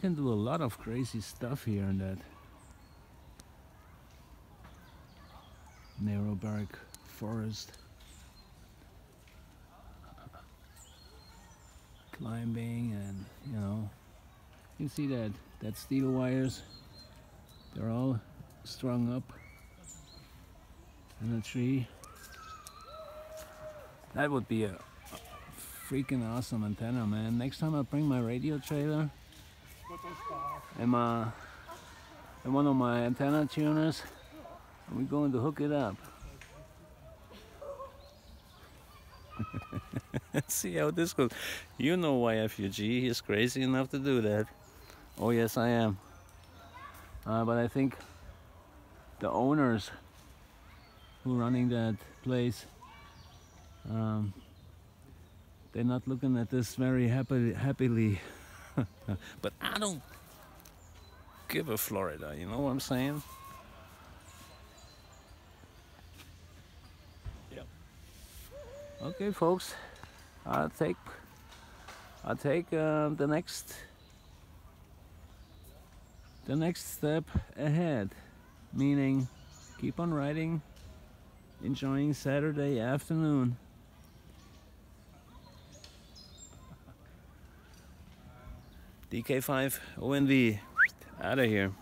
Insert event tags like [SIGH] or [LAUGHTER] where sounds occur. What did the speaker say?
can do a lot of crazy stuff here in that narrow bark forest. Climbing and you know you see that that steel wires they're all strung up in a tree. That would be a freaking awesome antenna, man. Next time I bring my radio trailer and my and one of my antenna tuners, and we're going to hook it up. Let's [LAUGHS] see how this goes. You know why, YFUG is crazy enough to do that. Oh yes, I am. Uh, but I think the owners who are running that place, um, they're not looking at this very happily. happily. [LAUGHS] but I don't give a Florida, you know what I'm saying? Yep. Okay, folks, I'll take I'll take uh, the next the next step ahead, meaning keep on riding, enjoying Saturday afternoon. DK5 ONV out of here.